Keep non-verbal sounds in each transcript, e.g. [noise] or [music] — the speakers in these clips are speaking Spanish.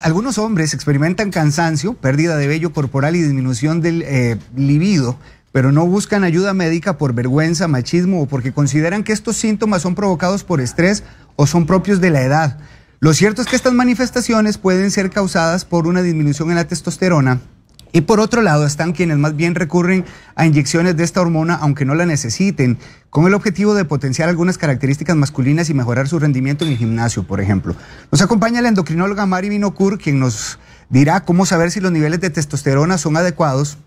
Algunos hombres experimentan cansancio, pérdida de vello corporal y disminución del eh, libido, pero no buscan ayuda médica por vergüenza, machismo o porque consideran que estos síntomas son provocados por estrés o son propios de la edad. Lo cierto es que estas manifestaciones pueden ser causadas por una disminución en la testosterona, y por otro lado están quienes más bien recurren a inyecciones de esta hormona aunque no la necesiten, con el objetivo de potenciar algunas características masculinas y mejorar su rendimiento en el gimnasio, por ejemplo. Nos acompaña la endocrinóloga Mari Binocur, quien nos dirá cómo saber si los niveles de testosterona son adecuados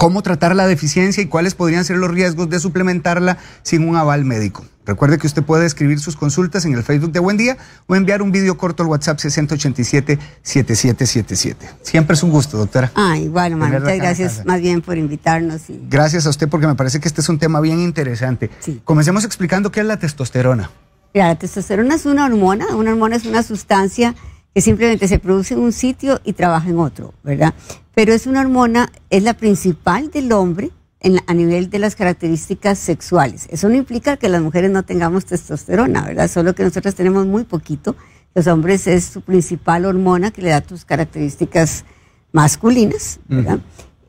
cómo tratar la deficiencia y cuáles podrían ser los riesgos de suplementarla sin un aval médico. Recuerde que usted puede escribir sus consultas en el Facebook de Buen Día o enviar un vídeo corto al WhatsApp 6087-7777. Siempre es un gusto, doctora. Ah, igual, Muchas gracias más bien por invitarnos. Gracias a usted porque me parece que este es un tema bien interesante. Comencemos explicando qué es la testosterona. la testosterona es una hormona. Una hormona es una sustancia que simplemente se produce en un sitio y trabaja en otro, ¿verdad? Pero es una hormona, es la principal del hombre a nivel de las características sexuales. Eso no implica que las mujeres no tengamos testosterona, ¿verdad? Solo que nosotros tenemos muy poquito. Los hombres es su principal hormona que le da tus características masculinas, ¿verdad?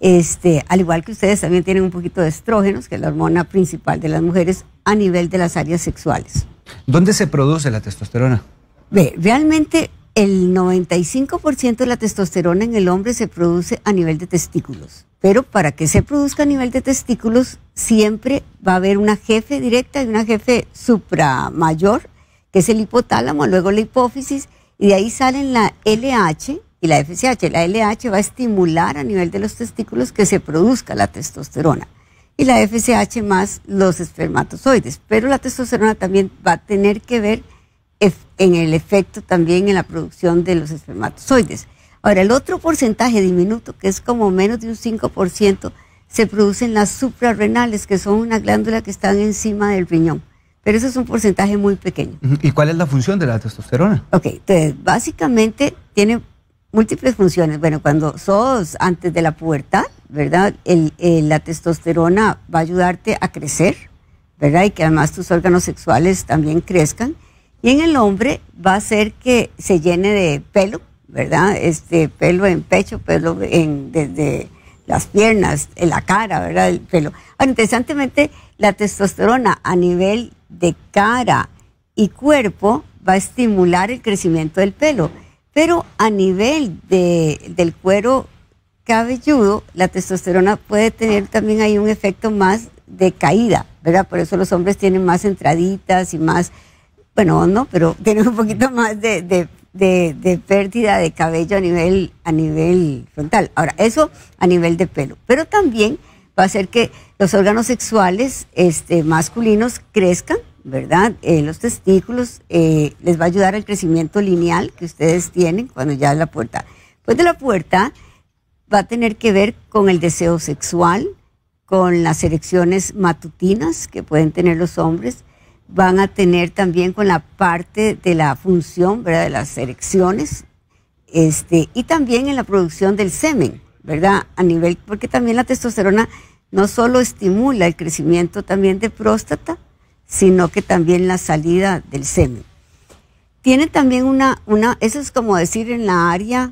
Este, al igual que ustedes también tienen un poquito de estrógenos, que es la hormona principal de las mujeres a nivel de las áreas sexuales. ¿Dónde se produce la testosterona? Ve, realmente el 95% de la testosterona en el hombre se produce a nivel de testículos. Pero para que se produzca a nivel de testículos, siempre va a haber una jefe directa y una jefe supramayor, que es el hipotálamo, luego la hipófisis, y de ahí salen la LH y la FSH. La LH va a estimular a nivel de los testículos que se produzca la testosterona. Y la FSH más los espermatozoides. Pero la testosterona también va a tener que ver en el efecto también en la producción de los espermatozoides. Ahora, el otro porcentaje diminuto, que es como menos de un 5%, se produce en las suprarrenales, que son una glándula que están encima del riñón. Pero eso es un porcentaje muy pequeño. ¿Y cuál es la función de la testosterona? Ok, entonces básicamente tiene múltiples funciones. Bueno, cuando sos antes de la pubertad, ¿verdad? la testosterona va a ayudarte a crecer, ¿verdad? Y que además tus órganos sexuales también crezcan. Y en el hombre va a hacer que se llene de pelo, ¿verdad? Este pelo en pecho, pelo en, desde las piernas, en la cara, ¿verdad? El pelo. Ahora, interesantemente, la testosterona a nivel de cara y cuerpo va a estimular el crecimiento del pelo, pero a nivel de, del cuero cabelludo, la testosterona puede tener también ahí un efecto más de caída, ¿verdad? Por eso los hombres tienen más entraditas y más bueno, no, pero [laughs] tiene un poquito más de, pérdida de cabello a nivel, a nivel frontal. Ahora, eso a nivel de pelo, pero también va a hacer que los órganos sexuales este, masculinos crezcan, ¿verdad? Eh, los testículos eh, les va a ayudar al crecimiento lineal que ustedes tienen cuando ya es la puerta. Después de la puerta va a tener que ver con el deseo sexual, con las erecciones matutinas que pueden tener los hombres, van a tener también con la parte de la función, ¿verdad? De las erecciones, este, y también en la producción del semen, ¿verdad? A nivel, porque también la testosterona no solo estimula el crecimiento también de próstata, sino que también la salida del semen. Tiene también una, una, eso es como decir en la área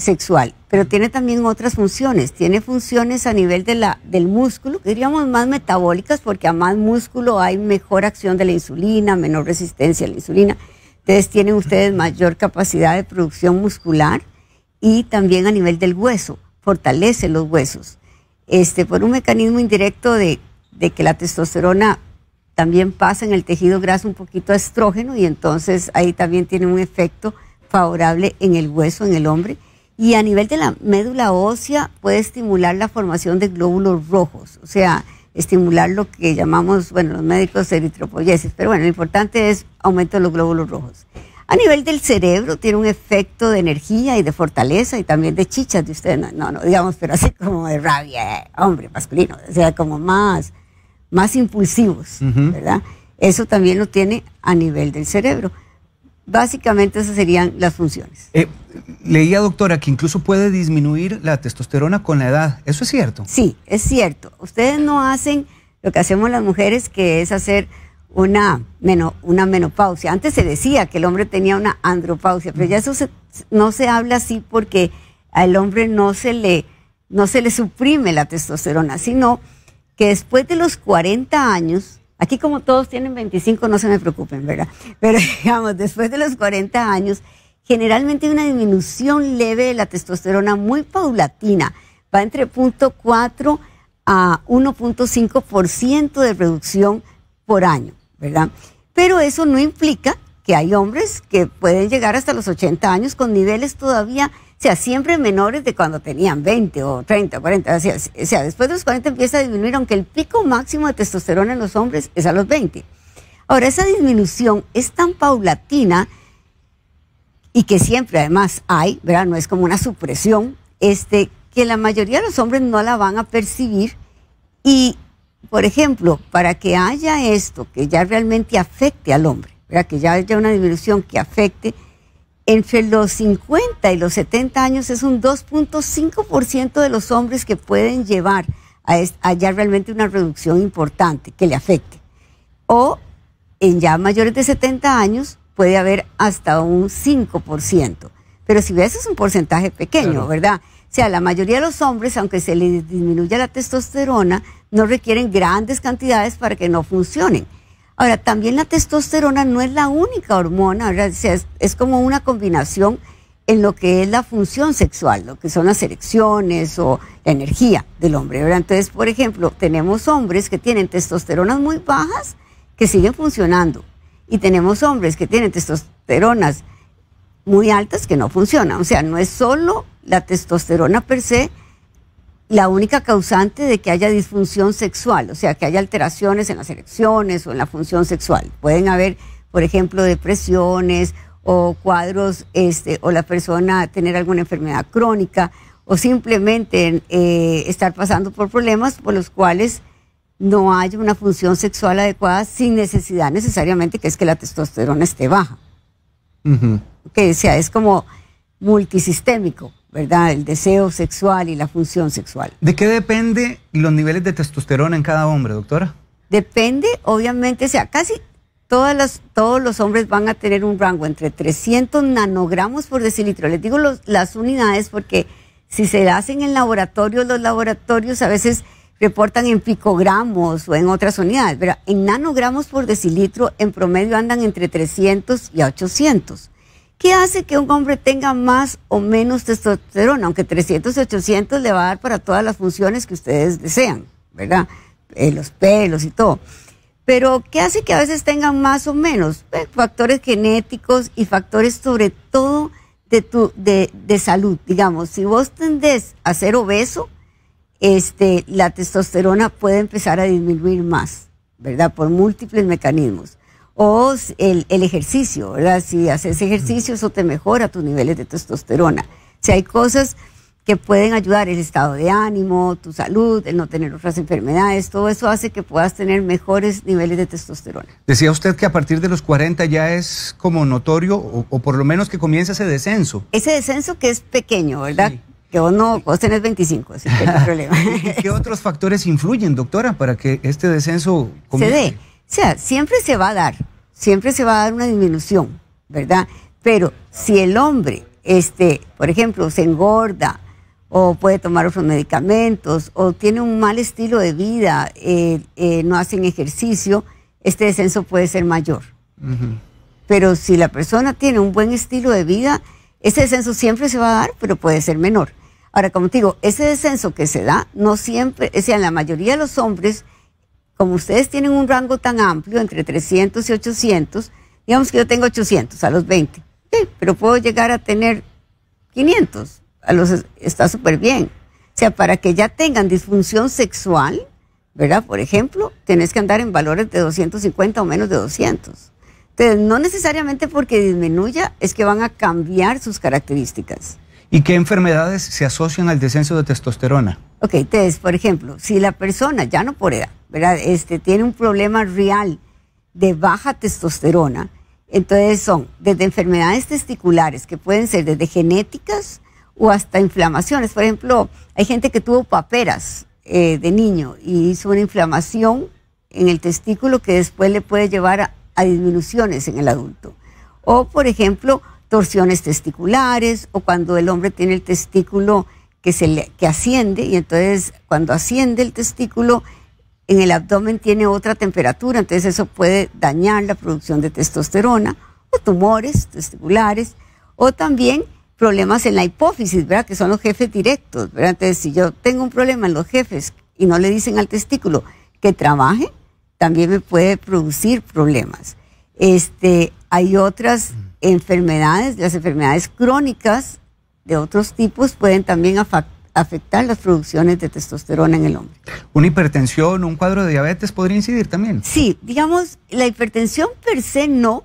sexual, pero tiene también otras funciones. Tiene funciones a nivel de la, del músculo, diríamos más metabólicas, porque a más músculo hay mejor acción de la insulina, menor resistencia a la insulina. Entonces tienen ustedes mayor capacidad de producción muscular y también a nivel del hueso, fortalece los huesos. Este, por un mecanismo indirecto de, de que la testosterona también pasa en el tejido graso un poquito a estrógeno y entonces ahí también tiene un efecto favorable en el hueso, en el hombre y a nivel de la médula ósea puede estimular la formación de glóbulos rojos, o sea, estimular lo que llamamos, bueno, los médicos eritropoyesis, pero bueno, lo importante es aumento de los glóbulos rojos. A nivel del cerebro tiene un efecto de energía y de fortaleza y también de chichas de ustedes, no, no, digamos, pero así como de rabia, hombre, masculino, o sea, como más, más impulsivos, ¿verdad? Eso también lo tiene a nivel del cerebro. Básicamente esas serían las funciones. Eh, leía, doctora, que incluso puede disminuir la testosterona con la edad. ¿Eso es cierto? Sí, es cierto. Ustedes no hacen lo que hacemos las mujeres, que es hacer una, una menopausia. Antes se decía que el hombre tenía una andropausia, pero ya eso no se habla así porque al hombre no se le, no se le suprime la testosterona, sino que después de los 40 años, aquí como todos tienen 25, no se me preocupen, ¿verdad? Pero [laughs] digamos, después de los 40 años, generalmente hay una disminución leve de la testosterona muy paulatina, va entre 0.4 a 1.5% de reducción por año, ¿verdad? Pero eso no implica que hay hombres que pueden llegar hasta los 80 años con niveles todavía sea, siempre menores de cuando tenían 20 o 30 o 40. O sea, o sea, después de los 40 empieza a disminuir, aunque el pico máximo de testosterona en los hombres es a los 20. Ahora, esa disminución es tan paulatina y que siempre además hay, ¿verdad? No es como una supresión, este, que la mayoría de los hombres no la van a percibir y, por ejemplo, para que haya esto que ya realmente afecte al hombre, ¿verdad? Que ya haya una disminución que afecte, entre los 50 y los 70 años es un 2.5% de los hombres que pueden llevar a, ya realmente una reducción importante que le afecte. O en ya mayores de 70 años puede haber hasta un 5%. Pero si ves es un porcentaje pequeño, ¿verdad? O sea, la mayoría de los hombres, aunque se les disminuya la testosterona, no requieren grandes cantidades para que no funcionen. Ahora, también la testosterona no es la única hormona, es, como una combinación en lo que es la función sexual, lo que son las erecciones o la energía del hombre. Entonces, por ejemplo, tenemos hombres que tienen testosteronas muy bajas que siguen funcionando y tenemos hombres que tienen testosteronas muy altas que no funcionan. O sea, no es solo la testosterona per se, la única causante de que haya disfunción sexual, o sea, que haya alteraciones en las erecciones o en la función sexual. Pueden haber, por ejemplo, depresiones o cuadros, este, o la persona tener alguna enfermedad crónica o simplemente eh, estar pasando por problemas por los cuales no haya una función sexual adecuada sin necesidad necesariamente que es que la testosterona esté baja. Que sea, es como multisistémico. ¿Verdad? El deseo sexual y la función sexual. ¿De qué depende los niveles de testosterona en cada hombre, doctora? Depende, obviamente, o sea, casi todas las, todos los hombres van a tener un rango entre 300 nanogramos por decilitro. Les digo las unidades porque si se hacen en laboratorio, los laboratorios a veces reportan en picogramos o en otras unidades, pero en nanogramos por decilitro en promedio andan entre 300 y 800. ¿Qué hace que un hombre tenga más o menos testosterona? Aunque 300, 800 le va a dar para todas las funciones que ustedes desean, ¿verdad? Eh, los pelos y todo. Pero, ¿qué hace que a veces tengan más o menos? Eh, factores genéticos y factores sobre todo de, tu, de, de salud. Digamos, si vos tendés a ser obeso, este, la testosterona puede empezar a disminuir más, ¿verdad? Por múltiples mecanismos o el, ejercicio, ¿verdad? Si haces ejercicio, eso te mejora tus niveles de testosterona. Si hay cosas que pueden ayudar el estado de ánimo, tu salud, el no tener otras enfermedades, todo eso hace que puedas tener mejores niveles de testosterona. Decía usted que a partir de los 40 ya es como notorio, o, por lo menos que comienza ese descenso. Ese descenso que es pequeño, ¿verdad? Que vos no, vos tenés 25, ese es el problema. [laughs] ¿Qué otros factores influyen, doctora, para que este descenso comience? Se dé. O sea, siempre se va a dar, siempre se va a dar una disminución, ¿verdad? Pero si el hombre, este, por ejemplo, se engorda o puede tomar otros medicamentos o tiene un mal estilo de vida, eh, eh, no hacen ejercicio, este descenso puede ser mayor. Pero si la persona tiene un buen estilo de vida, ese descenso siempre se va a dar, pero puede ser menor. Ahora, como te digo, ese descenso que se da, no siempre, o sea, en la mayoría de los hombres, como ustedes tienen un rango tan amplio, entre 300 y 800, digamos que yo tengo 800 a los 20, pero puedo llegar a tener 500, a los, está súper bien. O sea, para que ya tengan disfunción sexual, ¿verdad? Por ejemplo, tenés que andar en valores de 250 o menos de 200. Entonces, no necesariamente porque disminuya es que van a cambiar sus características. ¿Y qué enfermedades se asocian al descenso de testosterona? Ok, entonces, por ejemplo, si la persona, ya no por edad, ¿verdad? Este, tiene un problema real de baja testosterona, entonces son desde enfermedades testiculares, que pueden ser desde genéticas o hasta inflamaciones. Por ejemplo, hay gente que tuvo paperas eh, de niño y hizo una inflamación en el testículo que después le puede llevar a, a disminuciones en el adulto. O, por ejemplo, torsiones testiculares o cuando el hombre tiene el testículo que, se le, que asciende y entonces cuando asciende el testículo en el abdomen tiene otra temperatura, entonces eso puede dañar la producción de testosterona o tumores testiculares o también problemas en la hipófisis, ¿verdad? Que son los jefes directos, ¿verdad? Entonces, si yo tengo un problema en los jefes y no le dicen al testículo que trabaje, también me puede producir problemas. Este, hay otras enfermedades, las enfermedades crónicas de otros tipos pueden también afectar las producciones de testosterona en el hombre. ¿Una hipertensión, un cuadro de diabetes podría incidir también? Sí, digamos, la hipertensión per se no,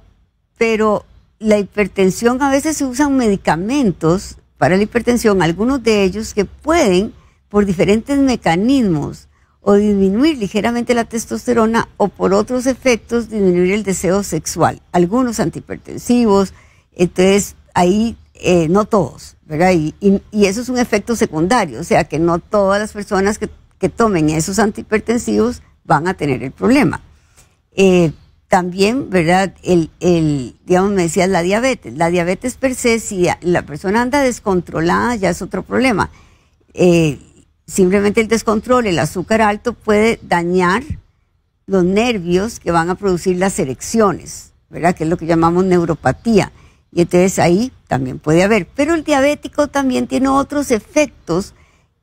pero la hipertensión a veces se usan medicamentos para la hipertensión, algunos de ellos que pueden, por diferentes mecanismos, o disminuir ligeramente la testosterona o por otros efectos disminuir el deseo sexual. Algunos antihipertensivos, entonces ahí eh, no todos, ¿verdad? Y, eso es un efecto secundario, o sea que no todas las personas que, tomen esos antihipertensivos van a tener el problema. Eh, también, ¿verdad? El, el, digamos, me decías la diabetes. La diabetes per se, si la persona anda descontrolada, ya es otro problema. Eh, simplemente el descontrol, el azúcar alto puede dañar los nervios que van a producir las erecciones, ¿verdad? Que es lo que llamamos neuropatía. Y entonces ahí también puede haber. Pero el diabético también tiene otros efectos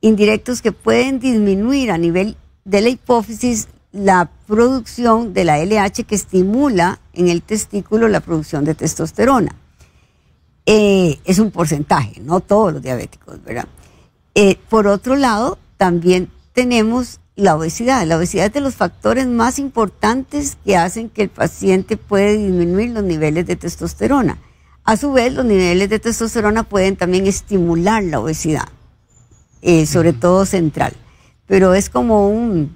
indirectos que pueden disminuir a nivel de la hipófisis la producción de la LH que estimula en el testículo la producción de testosterona. Eh, es un porcentaje, no todos los diabéticos, ¿verdad? Eh, por otro lado, también tenemos la obesidad. La obesidad es de los factores más importantes que hacen que el paciente puede disminuir los niveles de testosterona. A su vez, los niveles de testosterona pueden también estimular la obesidad, eh, sobre todo central. Pero es como un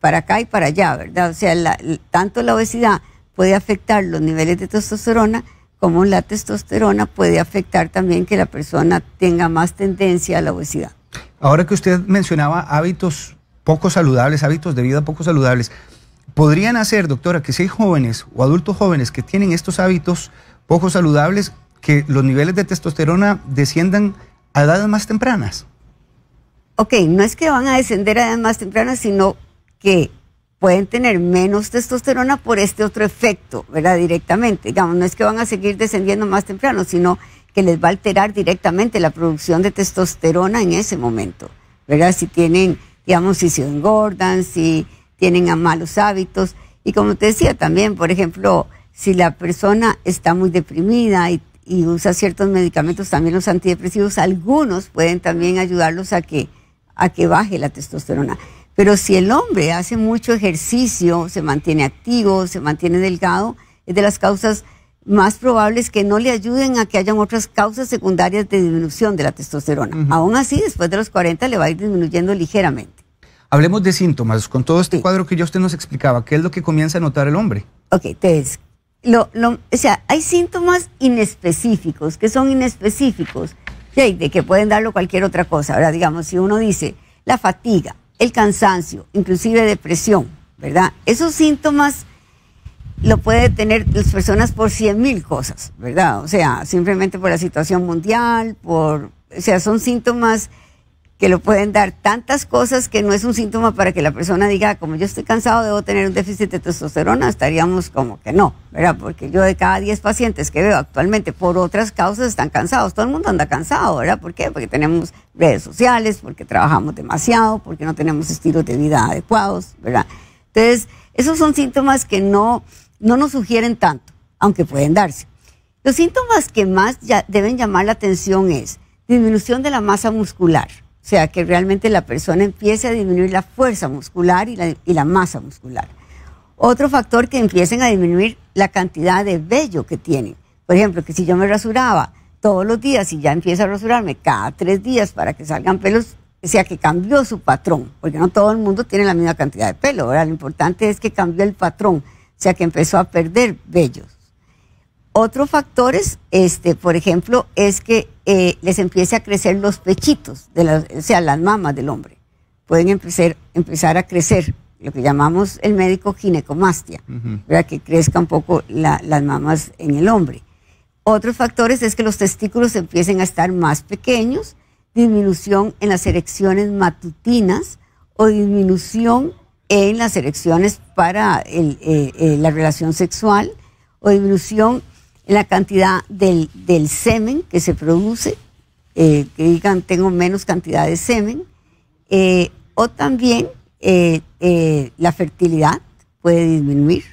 para acá y para allá, ¿verdad? O sea, tanto la obesidad puede afectar los niveles de testosterona como la testosterona puede afectar también que la persona tenga más tendencia a la obesidad. Ahora que usted mencionaba hábitos poco saludables, hábitos de vida poco saludables, ¿podrían hacer, doctora, que si hay jóvenes o adultos jóvenes que tienen estos hábitos poco saludables, que los niveles de testosterona desciendan a edades más tempranas? Ok, no es que van a descender a edades más tempranas, sino que pueden tener menos testosterona por este otro efecto, ¿verdad? Directamente. Digamos, no es que van a seguir descendiendo más temprano, sino que les va a alterar directamente la producción de testosterona en ese momento, ¿verdad? Si tienen, digamos, si se engordan, si tienen malos hábitos. Y como te decía también, por ejemplo, si la persona está muy deprimida y, y usa ciertos medicamentos, también los antidepresivos, algunos pueden también ayudarlos a que, a que baje la testosterona. Pero si el hombre hace mucho ejercicio, se mantiene activo, se mantiene delgado, es de las causas más probables que no le ayuden a que hayan otras causas secundarias de disminución de la testosterona. Aún así, después de los 40 le va a ir disminuyendo ligeramente. Hablemos de síntomas. Con todo este cuadro que ya usted nos explicaba, ¿qué es lo que comienza a notar el hombre? Ok, entonces, lo, o sea, hay síntomas inespecíficos, que son inespecíficos, de que pueden darlo cualquier otra cosa. Ahora, digamos, si uno dice la fatiga, el cansancio, inclusive depresión, ¿verdad? Esos síntomas lo puede tener las personas por cien mil cosas, ¿verdad? O sea, simplemente por la situación mundial, por, o sea, son síntomas que lo pueden dar tantas cosas que no es un síntoma para que la persona diga, como yo estoy cansado, debo tener un déficit de testosterona, estaríamos como que no, ¿verdad? Porque yo de cada 10 pacientes que veo actualmente por otras causas están cansados, todo el mundo anda cansado, ¿verdad? ¿Por qué? Porque tenemos redes sociales, porque trabajamos demasiado, porque no tenemos estilos de vida adecuados, ¿verdad? Entonces, esos son síntomas que no, no nos sugieren tanto, aunque pueden darse. Los síntomas que más deben llamar la atención es disminución de la masa muscular o sea, que realmente la persona empiece a disminuir la fuerza muscular y la, masa muscular. Otro factor que empiecen a disminuir la cantidad de vello que tienen. Por ejemplo, que si yo me rasuraba todos los días y ya empiezo a rasurarme cada tres días para que salgan pelos, o sea, que cambió su patrón, porque no todo el mundo tiene la misma cantidad de pelo, Lo importante es que cambió el patrón, o sea, que empezó a perder vellos. Otro factor es, este, por ejemplo, es que eh, les empiece a crecer los pechitos, de o sea, las mamas del hombre. Pueden empezar, empezar a crecer, lo que llamamos el médico ginecomastia, ¿verdad? que crezca un poco las mamas en el hombre. Otros factores es que los testículos empiecen a estar más pequeños, disminución en las erecciones matutinas o disminución en las erecciones para eh, eh, la relación sexual o disminución la cantidad del, semen que se produce, eh, que digan tengo menos cantidad de semen, o también la fertilidad puede disminuir.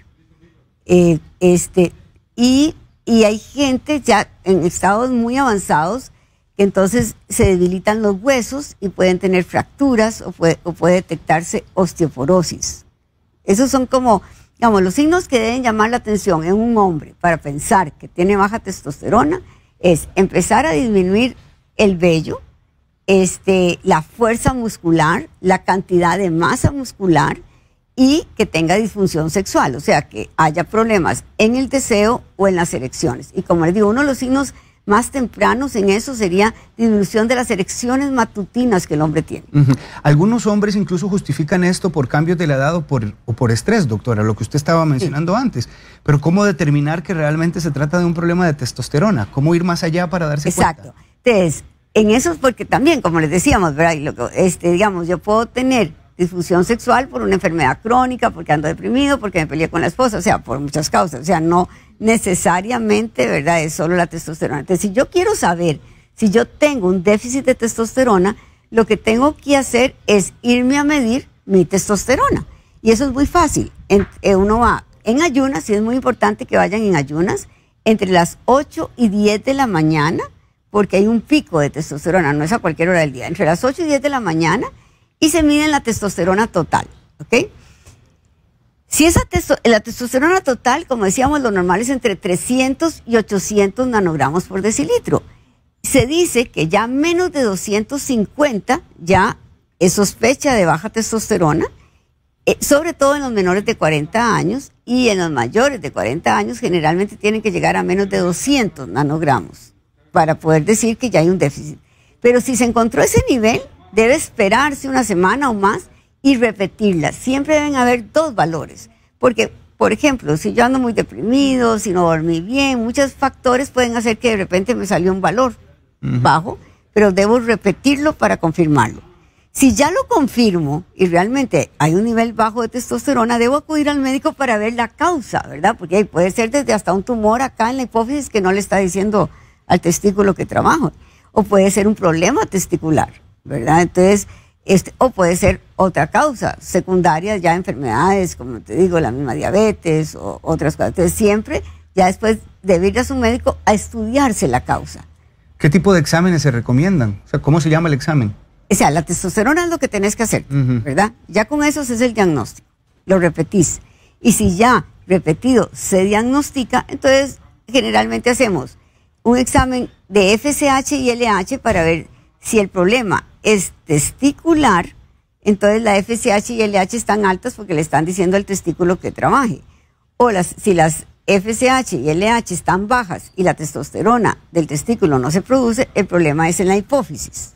este, y, y hay gente ya en estados muy avanzados que entonces se debilitan los huesos y pueden tener fracturas o puede, o puede detectarse osteoporosis. Esos son como, digamos, los signos que deben llamar la atención en un hombre para pensar que tiene baja testosterona es empezar a disminuir el vello, este, la fuerza muscular, la cantidad de masa muscular y que tenga disfunción sexual, o sea, que haya problemas en el deseo o en las erecciones. Y como les digo, uno de los signos más tempranos en eso sería disminución de las erecciones matutinas que el hombre tiene. Algunos hombres incluso justifican esto por cambios de la edad o por, o por estrés, doctora, lo que usted estaba mencionando antes. Pero ¿cómo determinar que realmente se trata de un problema de testosterona? ¿Cómo ir más allá para darse cuenta? Exacto. Entonces, en eso, porque también, como les decíamos, ¿verdad? este, digamos, yo puedo tener disfunción sexual por una enfermedad crónica, porque ando deprimido, porque me peleé con la esposa, o sea, por muchas causas. O sea, no necesariamente, ¿verdad? Es solo la testosterona. Entonces, si yo quiero saber si yo tengo un déficit de testosterona, lo que tengo que hacer es irme a medir mi testosterona. Y eso es muy fácil. Eh, uno va en ayunas, y es muy importante que vayan en ayunas, entre las 8 y 10 de la mañana, porque hay un pico de testosterona, no es a cualquier hora del día, entre las 8 y 10 de la mañana, y se mide la testosterona total, ¿ok? Si esa la testosterona total, como decíamos, lo normal es entre 300 y 800 nanogramos por decilitro. Se dice que ya menos de 250 ya es sospecha de baja testosterona, eh, sobre todo en los menores de 40 años y en los mayores de 40 años generalmente tienen que llegar a menos de 200 nanogramos para poder decir que ya hay un déficit. Pero si se encontró ese nivel, debe esperarse una semana o más y repetirla. Siempre deben haber dos valores, porque, por ejemplo, si yo ando muy deprimido, si no dormí bien, muchos factores pueden hacer que de repente me salió un valor bajo, pero debo repetirlo para confirmarlo. Si ya lo confirmo y realmente hay un nivel bajo de testosterona, debo acudir al médico para ver la causa, ¿verdad? Porque puede ser desde hasta un tumor acá en la hipófisis que no le está diciendo al testículo que trabajo, o puede ser un problema testicular. ¿Verdad? Entonces, este, o puede ser otra causa secundaria, ya enfermedades, como te digo, la misma diabetes o otras cosas. Entonces, siempre, ya después debe ir a su médico a estudiarse la causa. ¿Qué tipo de exámenes se recomiendan? O sea, ¿cómo se llama el examen? O sea, la testosterona es lo que tenés que hacer, ¿verdad? Ya con eso es el diagnóstico. Lo repetís. Y si ya repetido se diagnostica, entonces generalmente hacemos un examen de FSH y LH para ver si el problema es testicular, entonces la FSH y LH están altas porque le están diciendo al testículo que trabaje. O las, si las FSH y LH están bajas y la testosterona del testículo no se produce, el problema es en la hipófisis.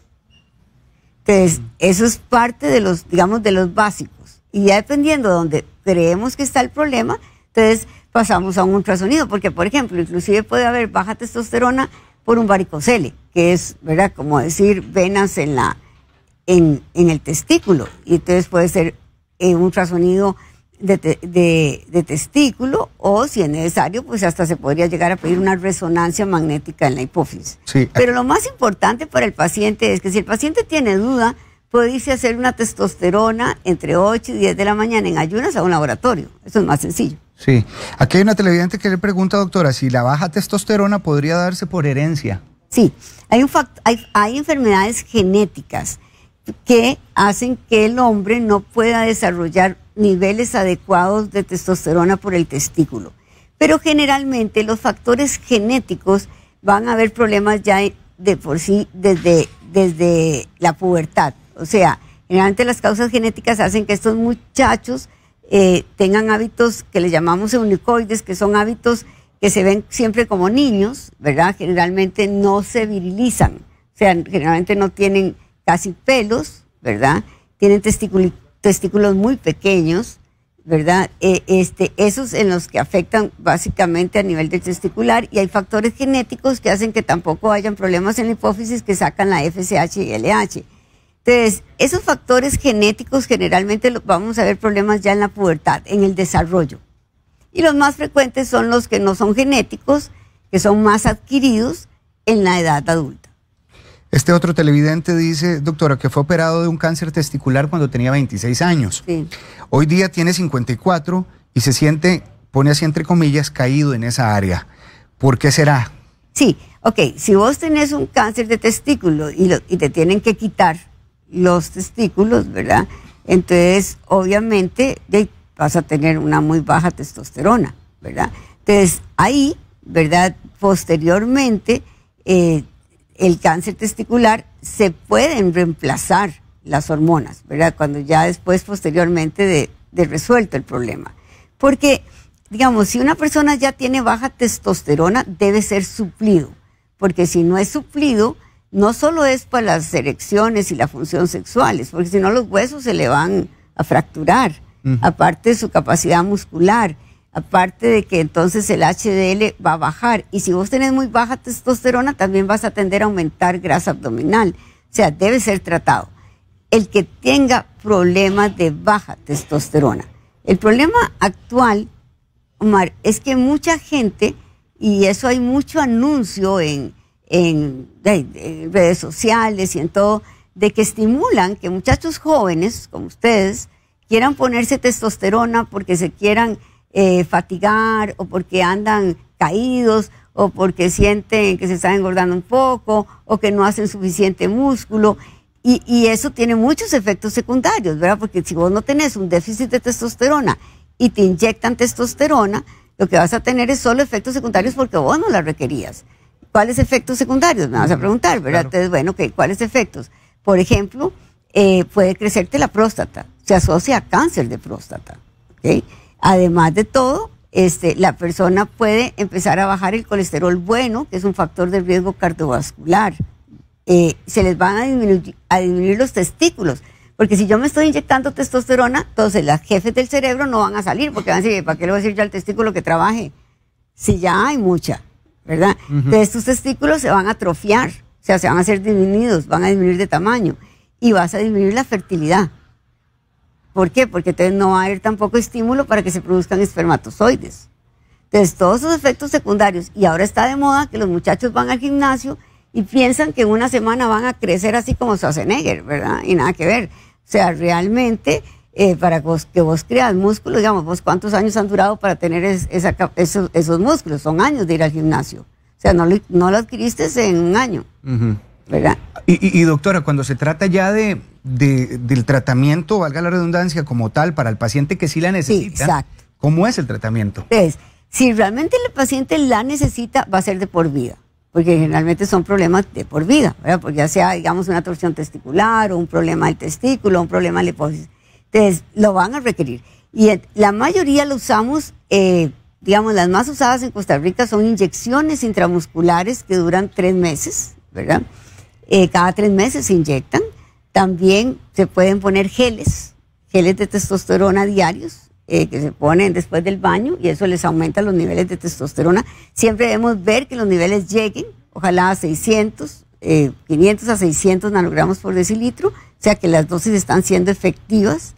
Entonces, eso es parte de los, digamos, de los básicos. Y ya dependiendo de donde creemos que está el problema, entonces pasamos a un ultrasonido, porque por ejemplo, inclusive puede haber baja testosterona por un varicocele, que es, ¿verdad? Como decir venas en, la, en, el testículo. Y entonces puede ser eh, un ultrasonido de, de, testículo o si es necesario, pues hasta se podría llegar a pedir una resonancia magnética en la hipófisis. Pero lo más importante para el paciente es que si el paciente tiene duda, puede irse a hacer una testosterona entre 8 y 10 de la mañana en ayunas a un laboratorio. Eso es más sencillo. Sí. Aquí hay una televidente que le pregunta, doctora, si la baja testosterona podría darse por herencia. Sí, hay, un hay, hay enfermedades genéticas que hacen que el hombre no pueda desarrollar niveles adecuados de testosterona por el testículo. Pero generalmente los factores genéticos van a haber problemas ya de por sí desde, desde la pubertad. O sea, generalmente las causas genéticas hacen que estos muchachos eh, tengan hábitos que le llamamos eunicoides, que son hábitos que se ven siempre como niños, ¿verdad? Generalmente no se virilizan, o sea, generalmente no tienen casi pelos, ¿verdad? Tienen testículos muy pequeños, ¿verdad? Eh, este, esos en los que afectan básicamente a nivel del testicular y hay factores genéticos que hacen que tampoco hayan problemas en la hipófisis que sacan la FSH y LH. Entonces, esos factores genéticos generalmente vamos a ver problemas ya en la pubertad, en el desarrollo. Y los más frecuentes son los que no son genéticos, que son más adquiridos en la edad adulta. Este otro televidente dice, doctora, que fue operado de un cáncer testicular cuando tenía 26 años. Hoy día tiene 54 y se siente, pone así entre comillas, caído en esa área. ¿Por qué será? Sí, ok, si vos tenés un cáncer de testículo y, y te tienen que quitar los testículos, ¿verdad? Entonces, obviamente, vas a tener una muy baja testosterona, ¿verdad? Entonces, ahí, ¿verdad? Posteriormente, eh, el cáncer testicular se pueden reemplazar las hormonas, ¿verdad? Cuando ya después, posteriormente de, de resuelto el problema. Porque, digamos, si una persona ya tiene baja testosterona, debe ser suplido. Porque si no es suplido, no solo es para las erecciones y la función sexuales, porque si no los huesos se le van a fracturar, aparte de su capacidad muscular, aparte de que entonces el HDL va a bajar. Y si vos tenés muy baja testosterona, también vas a tender a aumentar grasa abdominal. O sea, debe ser tratado. El que tenga problemas de baja testosterona. El problema actual, Omar, es que mucha gente, y eso hay mucho anuncio en, en, redes sociales y en todo, de que estimulan que muchachos jóvenes como ustedes quieran ponerse testosterona porque se quieran eh, fatigar o porque andan caídos o porque sienten que se están engordando un poco o que no hacen suficiente músculo. Y, y, eso tiene muchos efectos secundarios, ¿verdad? Porque si vos no tenés un déficit de testosterona y te inyectan testosterona, lo que vas a tener es solo efectos secundarios porque vos no la requerías. ¿Cuáles efectos secundarios? Me vas a preguntar, ¿verdad? Entonces, bueno, ¿cuáles efectos? Por ejemplo, eh, puede crecerte la próstata, se asocia a cáncer de próstata. Además de todo, este, la persona puede empezar a bajar el colesterol bueno, que es un factor de riesgo cardiovascular. Eh, se les van a disminuir, a disminuir los testículos. Porque si yo me estoy inyectando testosterona, entonces las jefes del cerebro no van a salir, porque van a decir, ¿para qué le voy a decir yo al testículo que trabaje? Si ya hay mucha. ¿Verdad? Entonces tus testículos se van a atrofiar, o sea, se van a hacer disminuidos, van a disminuir de tamaño y vas a disminuir la fertilidad. ¿Por qué? Porque entonces no va a haber tampoco estímulo para que se produzcan espermatozoides. Entonces, todos esos efectos secundarios. Y ahora está de moda que los muchachos van al gimnasio y piensan que en una semana van a crecer así como Schwarzenegger, ¿verdad? Y nada que ver. O sea, realmente, eh, para que vos creas músculo, digamos, vos cuántos años han durado para tener esa, esos, músculos. Son años de ir al gimnasio. O sea, no lo, no lo adquiriste en un año. ¿Verdad? Y, doctora, cuando se trata ya de, del tratamiento, valga la redundancia, como tal, para el paciente que sí la necesita, ¿cómo es el tratamiento? Pues, si realmente el paciente la necesita, va a ser de por vida, porque generalmente son problemas de por vida, ¿verdad? Porque ya sea, digamos, una torsión testicular o un problema del testículo, un problema de la hipófisis. Entonces, lo van a requerir. Y la mayoría lo usamos, eh, digamos, las más usadas en Costa Rica son inyecciones intramusculares que duran tres meses, ¿verdad? Eh, cada tres meses se inyectan. También se pueden poner geles, geles de testosterona diarios, eh, que se ponen después del baño y eso les aumenta los niveles de testosterona. Siempre debemos ver que los niveles lleguen, ojalá a 600, 500 a 600 nanogramos por decilitro, o sea que las dosis están siendo efectivas.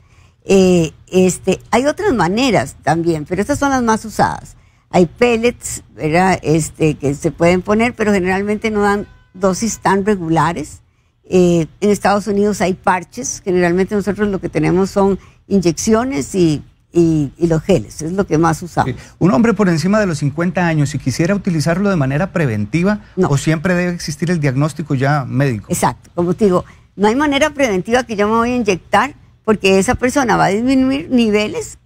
Eh, este, hay otras maneras también, pero estas son las más usadas. Hay pellets, ¿verdad? Este, que se pueden poner, pero generalmente no dan dosis tan regulares. Eh, en Estados Unidos hay parches, generalmente nosotros lo que tenemos son inyecciones y, y, los geles, es lo que más usamos. Un hombre por encima de los 50 años, si quisiera utilizarlo de manera preventiva, o siempre debe existir el diagnóstico ya médico. Exacto, como te digo, no hay manera preventiva que yo me voy a inyectar porque esa persona va a disminuir niveles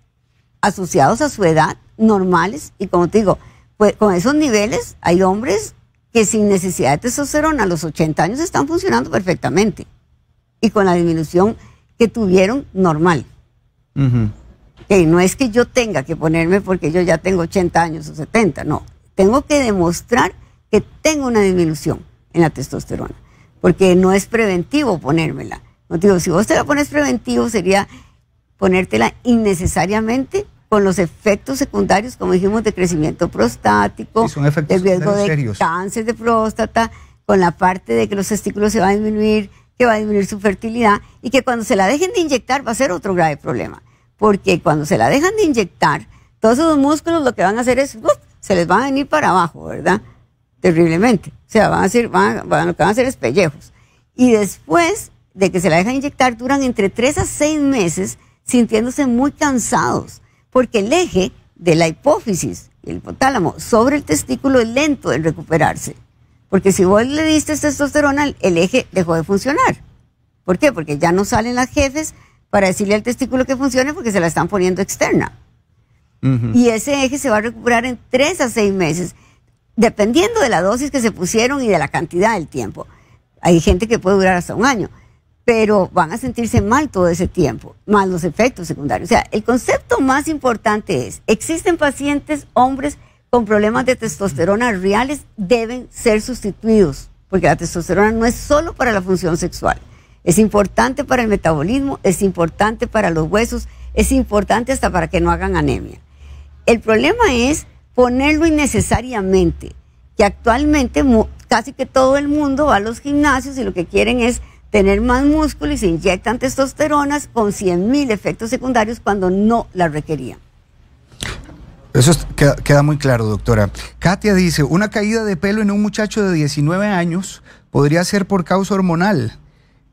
asociados a su edad normales y como te digo, pues con esos niveles hay hombres que sin necesidad de testosterona a los 80 años están funcionando perfectamente y con la disminución que tuvieron normal. no es que yo tenga que ponerme porque yo ya tengo 80 años o 70, no. Tengo que demostrar que tengo una disminución en la testosterona, porque no es preventivo ponérmela. No digo, si vos te la pones preventivo sería ponértela innecesariamente con los efectos secundarios, como dijimos, de crecimiento prostático, de riesgo de cáncer de próstata, con la parte de que los testículos se van a disminuir, que va a disminuir su fertilidad y que cuando se la dejen de inyectar va a ser otro grave problema. Porque cuando se la dejan de inyectar, todos esos músculos lo que van a hacer es, se les van a venir para abajo, ¿verdad? Terriblemente. O sea, van a ser, van, lo que van a hacer es pellejos. Y después de que se la dejan inyectar, duran entre 3 a 6 meses sintiéndose muy cansados porque el eje de la hipófisis y el hipotálamo sobre el testículo es lento en recuperarse. Porque si vos le diste testosterona, el eje dejó de funcionar. ¿Por qué? Porque ya no salen las jefes para decirle al testículo que funcione porque se la están poniendo externa. Y ese eje se va a recuperar en tres a seis meses, dependiendo de la dosis que se pusieron y de la cantidad del tiempo. Hay gente que puede durar hasta un año pero van a sentirse mal todo ese tiempo, más los efectos secundarios. O sea, el concepto más importante es, existen pacientes, hombres con problemas de testosterona reales, deben ser sustituidos, porque la testosterona no es solo para la función sexual, es importante para el metabolismo, es importante para los huesos, es importante hasta para que no hagan anemia. El problema es ponerlo innecesariamente, que actualmente casi que todo el mundo va a los gimnasios y lo que quieren es tener más músculo y se inyectan testosteronas con 100.000 efectos secundarios cuando no la requerían. Eso queda, muy claro, doctora. Katia dice, una caída de pelo en un muchacho de 19 años podría ser por causa hormonal.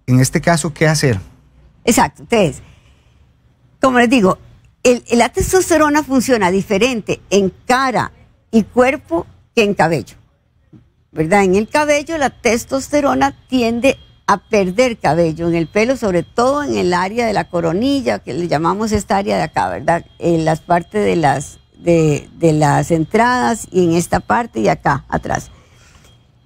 En este caso, ¿qué hacer? Exacto. Entonces, como les digo, la testosterona funciona diferente en cara y cuerpo que en cabello. ¿Verdad? En el cabello la testosterona tiende a perder cabello en el pelo, sobre todo en el área de la coronilla, que le llamamos esta área de acá, ¿verdad? En las partes de las, de, las entradas y en esta parte y acá, atrás.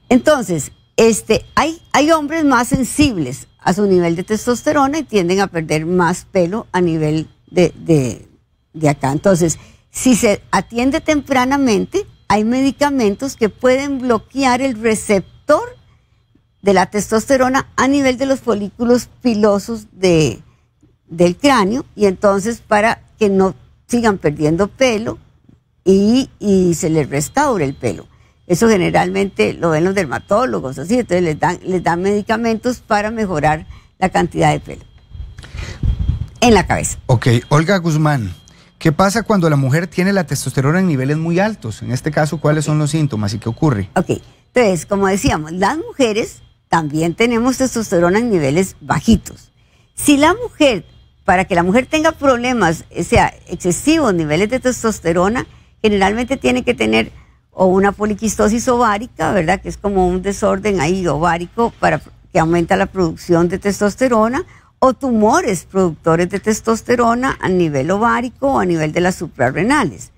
Entonces, este, hay, hay hombres más sensibles a su nivel de testosterona y tienden a perder más pelo a nivel de, de, de acá. Entonces, si se atiende tempranamente, hay medicamentos que pueden bloquear el receptor de la testosterona a nivel de los folículos pilosos de, del cráneo y entonces para que no sigan perdiendo pelo y, se les restaure el pelo. Eso generalmente lo ven los dermatólogos, así, entonces les dan, les dan medicamentos para mejorar la cantidad de pelo en la cabeza. Ok, Olga Guzmán, ¿qué pasa cuando la mujer tiene la testosterona en niveles muy altos? En este caso, ¿cuáles son los síntomas y qué ocurre? Ok, entonces, como decíamos, las mujeres también tenemos testosterona en niveles bajitos. Si la mujer, para que la mujer tenga problemas, sea, excesivos niveles de testosterona, generalmente tiene que tener o una poliquistosis ovárica, ¿verdad? Que es como un desorden ahí ovárico para que aumenta la producción de testosterona, o tumores productores de testosterona a nivel ovárico o a nivel de las suprarrenales.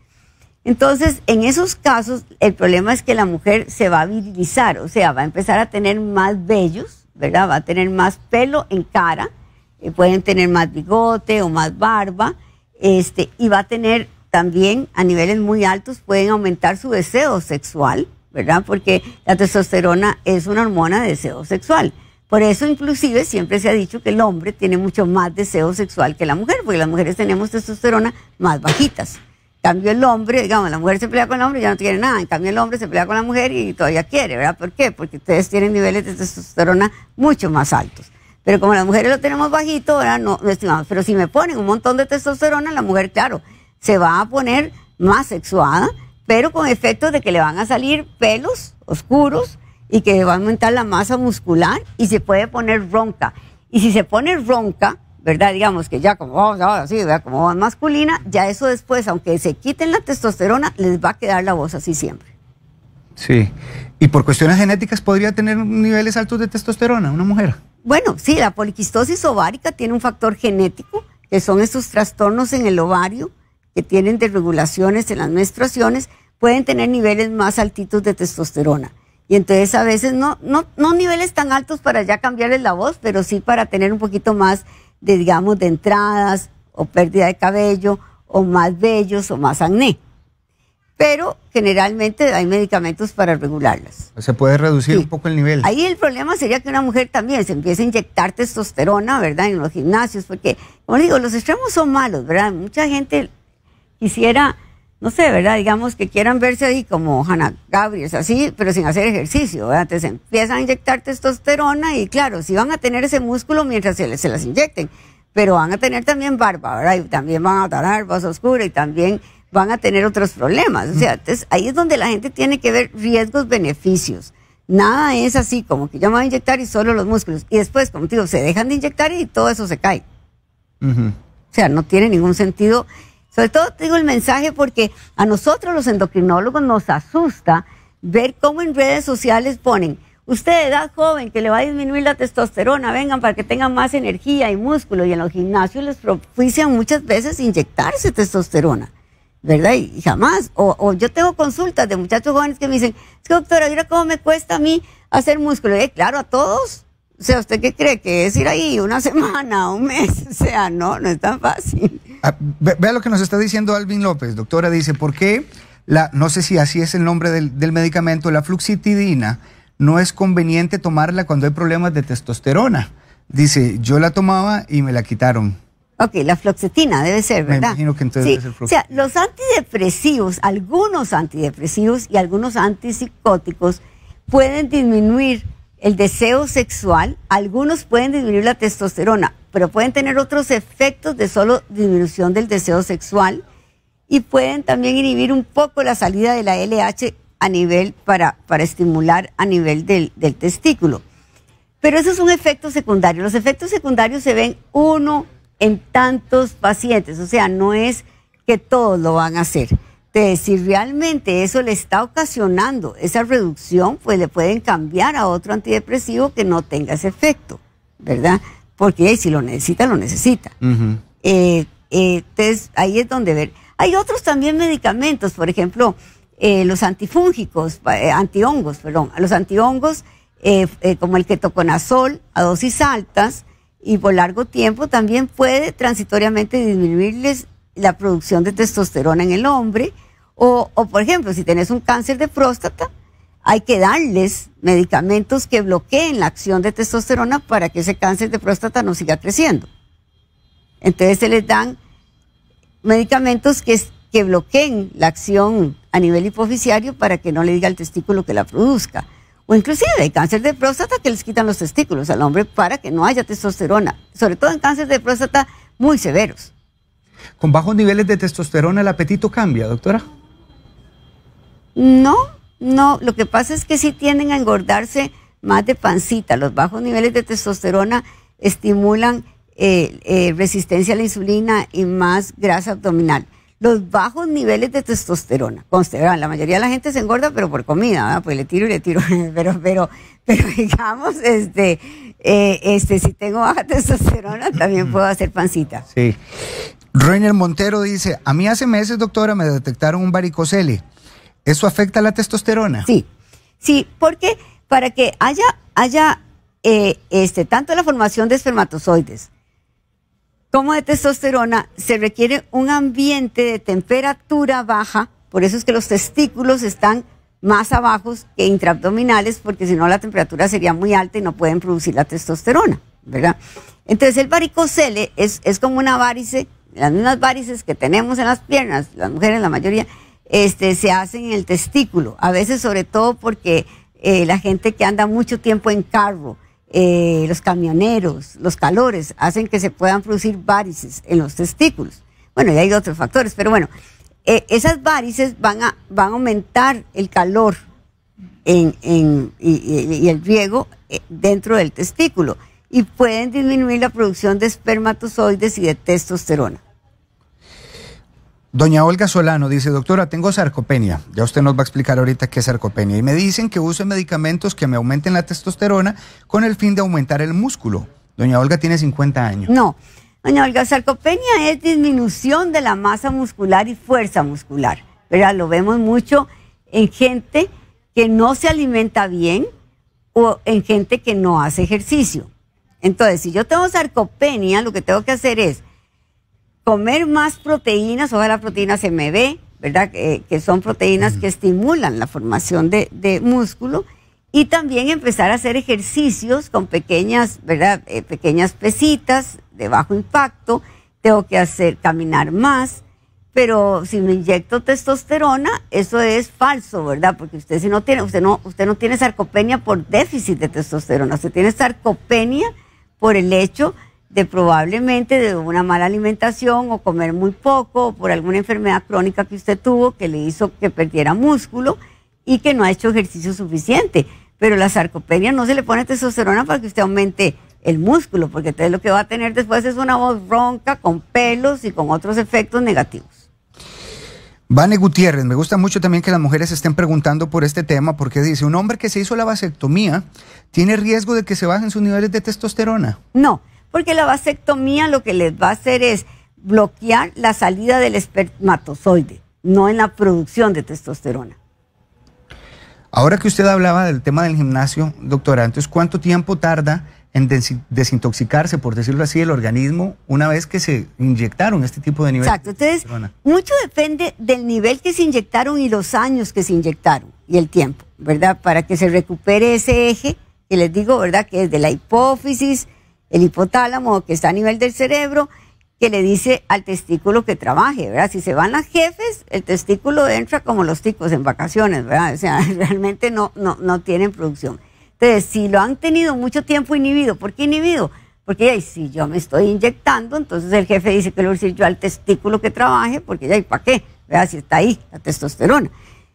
Entonces, en esos casos, el problema es que la mujer se va a virilizar, o sea, va a empezar a tener más vellos, ¿verdad? Va a tener más pelo en cara, eh, pueden tener más bigote o más barba, este, y va a tener también a niveles muy altos, pueden aumentar su deseo sexual, ¿verdad? Porque la testosterona es una hormona de deseo sexual. Por eso inclusive siempre se ha dicho que el hombre tiene mucho más deseo sexual que la mujer, porque las mujeres tenemos testosterona más bajitas cambio el hombre, digamos, la mujer se pelea con el hombre y ya no tiene nada. En cambio el hombre se pelea con la mujer y todavía quiere, ¿verdad? ¿Por qué? Porque ustedes tienen niveles de testosterona mucho más altos. Pero como las mujeres lo tenemos bajito, ¿verdad? No, no estimamos. Pero si me ponen un montón de testosterona, la mujer, claro, se va a poner más sexuada, pero con efectos de que le van a salir pelos oscuros y que va a aumentar la masa muscular y se puede poner ronca. Y si se pone ronca, ¿verdad? Digamos que ya como vamos así, ¿verdad? Como voz masculina, ya eso después, aunque se quiten la testosterona, les va a quedar la voz así siempre. Sí. ¿Y por cuestiones genéticas podría tener niveles altos de testosterona una mujer? Bueno, sí, la poliquistosis ovárica tiene un factor genético, que son esos trastornos en el ovario que tienen desregulaciones en las menstruaciones, pueden tener niveles más altitos de testosterona. Y entonces a veces no, no, no niveles tan altos para ya cambiarles la voz, pero sí para tener un poquito más de, digamos, de entradas o pérdida de cabello o más vellos o más acné. Pero generalmente hay medicamentos para regularlas. Se puede reducir un poco el nivel. Ahí el problema sería que una mujer también se empiece a inyectar testosterona, ¿verdad? En los gimnasios, porque como digo, los extremos son malos, ¿verdad? Mucha gente quisiera, no sé, ¿verdad? Digamos que quieran verse ahí como Hannah Gabriels, así, pero sin hacer ejercicio, ¿verdad? Entonces empiezan a inyectar testosterona y claro, si van a tener ese músculo mientras se, se las inyecten, pero van a tener también barba, ¿verdad? Y también van a tener voz oscura y también van a tener otros problemas. O sea, entonces ahí es donde la gente tiene que ver riesgos, beneficios. Nada es así como que ya me voy a inyectar y solo los músculos. Y después, como te digo, se dejan de inyectar y todo eso se cae. O sea, no tiene ningún sentido. Sobre todo te digo el mensaje porque a nosotros los endocrinólogos nos asusta ver cómo en redes sociales ponen, usted edad joven que le va a disminuir la testosterona, vengan para que tengan más energía y músculo. Y en los gimnasios les propician muchas veces inyectarse testosterona. ¿verdad? Y jamás. O, yo tengo consultas de muchachos jóvenes que me dicen, es que doctora, mira cómo me cuesta a mí hacer músculo. Y claro, a todos. O sea, ¿usted qué cree? Que es ir ahí una [laughs] semana, un mes. O sea, no, no es tan fácil. Ah, vea lo que nos está diciendo Alvin López. Doctora, dice, ¿por qué la, no sé si así es el nombre del, del medicamento, la fluxitidina, no es conveniente tomarla cuando hay problemas de testosterona? Dice, yo la tomaba y me la quitaron. Ok, la floxetina debe ser, ¿verdad? Me imagino que entonces O sea, los antidepresivos, algunos antidepresivos y algunos antipsicóticos pueden disminuir el deseo sexual, algunos pueden disminuir la testosterona, pero pueden tener otros efectos de solo disminución del deseo sexual y pueden también inhibir un poco la salida de la LH a nivel para, para estimular a nivel del, del testículo. Pero eso es un efecto secundario. Los efectos secundarios se ven uno en tantos pacientes. O sea, no es que todos lo van a hacer. Entonces, si realmente eso le está ocasionando esa reducción, pues le pueden cambiar a otro antidepresivo que no tenga ese efecto, ¿verdad? Porque si lo necesita, lo necesita. Eh, eh, entonces, ahí es donde ver. Hay otros también medicamentos, por ejemplo, eh, los antifúngicos, antihongos, perdón, los antihongos como el ketoconazol a dosis altas, y por largo tiempo también puede transitoriamente disminuirles la producción de testosterona en el hombre. O, por ejemplo, si tenés un cáncer de próstata, hay que darles medicamentos que bloqueen la acción de testosterona para que ese cáncer de próstata no siga creciendo. Entonces se les dan medicamentos que, que bloqueen la acción a nivel hipofisiario para que no le diga al testículo que la produzca o inclusive hay cáncer de próstata que les quitan los testículos al hombre para que no haya testosterona, sobre todo en cáncer de próstata muy severos. ¿Con bajos niveles de testosterona el apetito cambia, doctora? No, no, lo que pasa es que sí tienden a engordarse más de pancita. Los bajos niveles de testosterona estimulan eh, eh, resistencia a la insulina y más grasa abdominal los bajos niveles de testosterona. Conste, la mayoría de la gente se engorda, pero por comida, pues le tiro y le tiro. [laughs] pero, pero, pero [laughs] digamos, este, eh, este, si tengo baja testosterona, también puedo hacer pancita. Sí. Reiner Montero dice, a mí hace meses, doctora, me detectaron un varicocele. ¿Eso afecta la testosterona? Sí, sí, porque para que haya, haya eh, este, tanto la formación de espermatozoides como de testosterona, se requiere un ambiente de temperatura baja, por eso es que los testículos están más abajo que intraabdominales, porque si no la temperatura sería muy alta y no pueden producir la testosterona, ¿verdad? Entonces el varicocele es, es como una varice, las mismas varices que tenemos en las piernas, las mujeres la mayoría, este, se hacen en el testículo, a veces sobre todo porque eh, la gente que anda mucho tiempo en carro, eh, los camioneros, los calores, hacen que se puedan producir varices en los testículos. Bueno, y hay otros factores, pero bueno, eh, esas varices van a, van a aumentar el calor en, en, y, el riego dentro del testículo y pueden disminuir la producción de espermatozoides y de testosterona. Doña Olga Solano dice, doctora, tengo sarcopenia. Ya usted nos va a explicar ahorita qué es sarcopenia. Y me dicen que use medicamentos que me aumenten la testosterona con el fin de aumentar el músculo. Doña Olga tiene 50 años. No, doña Olga, sarcopenia es disminución de la masa muscular y fuerza muscular. ¿verdad? Lo vemos mucho en gente que no se alimenta bien o en gente que no hace ejercicio. Entonces, si yo tengo sarcopenia, lo que tengo que hacer es comer más proteínas, ojalá la proteína se me ve, ¿verdad? que son proteínas que estimulan la formación de, músculo y también empezar a hacer ejercicios con pequeñas, ¿verdad? Eh, pequeñas pesitas de bajo impacto tengo que hacer caminar más, pero si me inyecto testosterona, eso es falso, ¿verdad? Porque usted si no tiene, usted no, usted no tiene sarcopenia por déficit de testosterona, usted tiene sarcopenia por el hecho de probablemente de una mala alimentación o comer muy poco o por alguna enfermedad crónica que usted tuvo que le hizo que perdiera músculo y que no ha hecho ejercicio suficiente. Pero la sarcopenia no se le pone testosterona para que usted aumente el músculo, porque entonces lo que va a tener después es una voz ronca con pelos y con otros efectos negativos. Vane Gutiérrez, me gusta mucho también que las mujeres estén preguntando por este tema, porque dice, un hombre que se hizo la vasectomía, ¿tiene riesgo de que se bajen sus niveles de testosterona? No, porque la vasectomía lo que les va a hacer es bloquear la salida del espermatozoide, no en la producción de testosterona. Ahora que usted hablaba del tema del gimnasio, doctora, entonces, ¿cuánto tiempo tarda en desintoxicarse, por decirlo así, el organismo una vez que se inyectaron este tipo de niveles. Exacto, entonces mucho depende del nivel que se inyectaron y los años que se inyectaron y el tiempo, ¿verdad? Para que se recupere ese eje, que les digo, ¿verdad? Que es de la hipófisis, el hipotálamo, que está a nivel del cerebro, que le dice al testículo que trabaje, ¿verdad? Si se van las jefes, el testículo entra como los ticos en vacaciones, ¿verdad? O sea, [laughs] realmente no, no, no tienen producción. Entonces, si lo han tenido mucho tiempo inhibido, ¿por qué inhibido? Porque si yo me estoy inyectando, entonces el jefe dice que le voy a decir yo al testículo que trabaje, porque ya, ¿y para qué? Vea si está ahí la testosterona.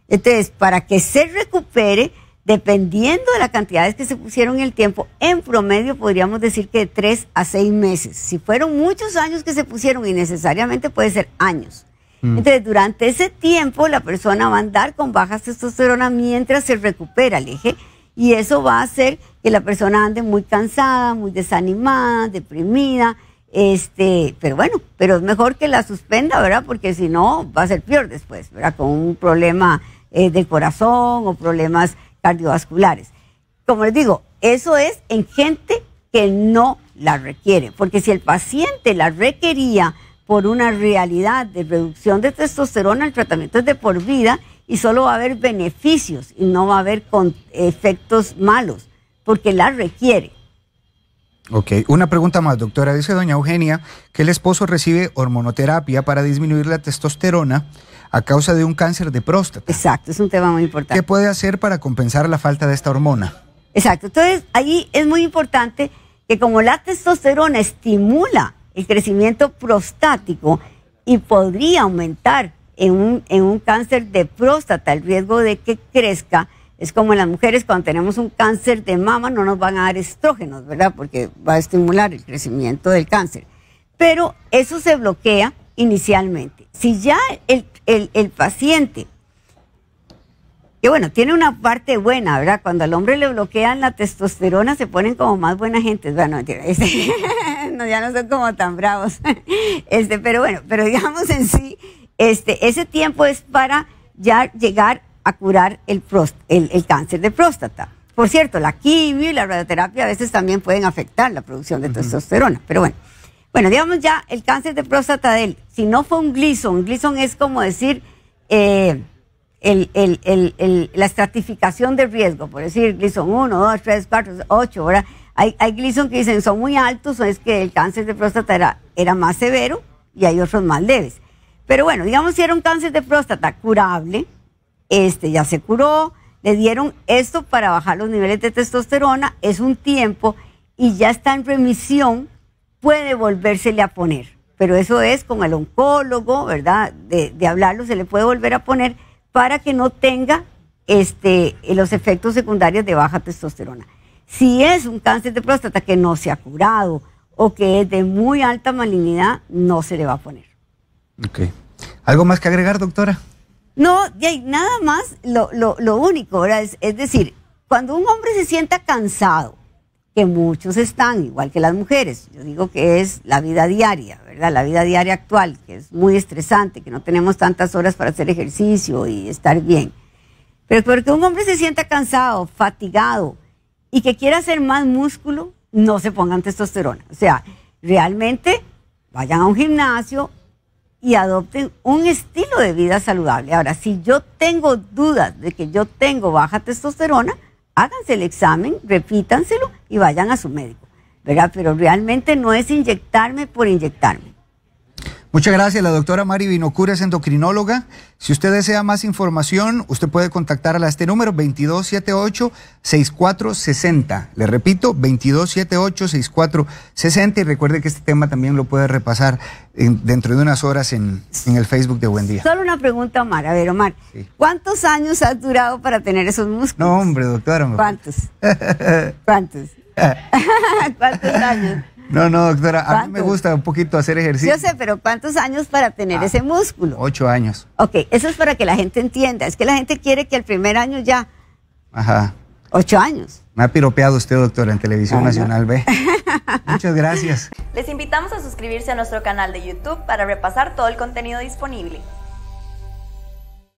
Entonces, para que se recupere, dependiendo de las cantidades que se pusieron en el tiempo, en promedio podríamos decir que de tres a seis meses. Si fueron muchos años que se pusieron, y necesariamente puede ser años. Mm. Entonces, durante ese tiempo, la persona va a andar con baja testosterona mientras se recupera el eje y eso va a hacer que la persona ande muy cansada, muy desanimada, deprimida, este, pero bueno, pero es mejor que la suspenda, ¿verdad? Porque si no va a ser peor después, ¿verdad? Con un problema eh, del corazón o problemas cardiovasculares. Como les digo, eso es en gente que no la requiere, porque si el paciente la requería por una realidad de reducción de testosterona, el tratamiento es de por vida y solo va a haber beneficios y no va a haber con efectos malos, porque la requiere. Ok, una pregunta más, doctora. Dice doña Eugenia que el esposo recibe hormonoterapia para disminuir la testosterona a causa de un cáncer de próstata. Exacto, es un tema muy importante. ¿Qué puede hacer para compensar la falta de esta hormona? Exacto, entonces ahí es muy importante que como la testosterona estimula el crecimiento prostático y podría aumentar en un, en un cáncer de próstata, el riesgo de que crezca es como en las mujeres cuando tenemos un cáncer de mama no nos van a dar estrógenos, ¿verdad? Porque va a estimular el crecimiento del cáncer. Pero eso se bloquea inicialmente. Si ya el, el, paciente, que bueno, tiene una parte buena, ¿verdad? Cuando al hombre le bloquean la testosterona se ponen como más buena gente. Bueno, [laughs] este, no, ya no son como tan bravos. [laughs] Este, pero bueno, pero digamos en sí, este, ese tiempo es para ya llegar a curar el, el, cáncer de próstata. Por cierto, la quimio y la radioterapia a veces también pueden afectar la producción de testosterona, pero bueno. Bueno, digamos ya el cáncer de próstata de él, si no fue un Gleason, Gleason es como decir eh, la estratificación de riesgo, por decir Gleason 1, 2, 3, 4, 8, ¿verdad? Hay, hay Gleason que dicen son muy altos, o es que el cáncer de próstata era, más severo y hay otros más leves. Pero bueno, digamos si era un cáncer de próstata curable, este ya se curó, le dieron esto para bajar los niveles de testosterona, es un tiempo y ya está en remisión, puede volvérsele a poner. Pero eso es con el oncólogo, ¿verdad? De, hablarlo, se le puede volver a poner para que no tenga este, los efectos secundarios de baja testosterona. Si es un cáncer de próstata que no se ha curado o que es de muy alta malignidad, no se le va a poner. Okay. ¿Algo más que agregar, doctora? No, nada más lo, lo, único, ¿verdad? Es, es, decir, cuando un hombre se sienta cansado, que muchos están, igual que las mujeres, yo digo que es la vida diaria, ¿verdad? La vida diaria actual, que es muy estresante, que no tenemos tantas horas para hacer ejercicio y estar bien. Pero porque un hombre se sienta cansado, fatigado y que quiera hacer más músculo, no se pongan testosterona. O sea, realmente vayan a un gimnasio, y adopten un estilo de vida saludable. Ahora, si yo tengo dudas de que yo tengo baja testosterona, háganse el examen, repítanselo y vayan a su médico, ¿verdad? Pero realmente no es inyectarme por inyectarme. Muchas gracias, la doctora Mari Vinocura es endocrinóloga. Si usted desea más información, usted puede contactarla a este número 2278-6460. Le repito, 2278-6460 y recuerde que este tema también lo puede repasar dentro de unas horas en, el Facebook de Buen Día. Solo una pregunta, Omar. A ver, Omar, ¿cuántos años has durado para tener esos músculos? No, hombre, doctora. ¿Cuántos? ¿Cuántos? [laughs] [laughs] ¿Cuántos años? No, no, doctora, a mí me gusta un poquito hacer ejercicio. Yo sé, pero ¿cuántos años para tener ah, ese músculo? Ocho años. Ok, eso es para que la gente entienda. Es que la gente quiere que el primer año ya. Ajá. Ocho años. Me ha piropeado usted, doctora, en Televisión Nacional B. [laughs] Muchas gracias. Les invitamos a suscribirse a nuestro canal de YouTube para repasar todo el contenido disponible.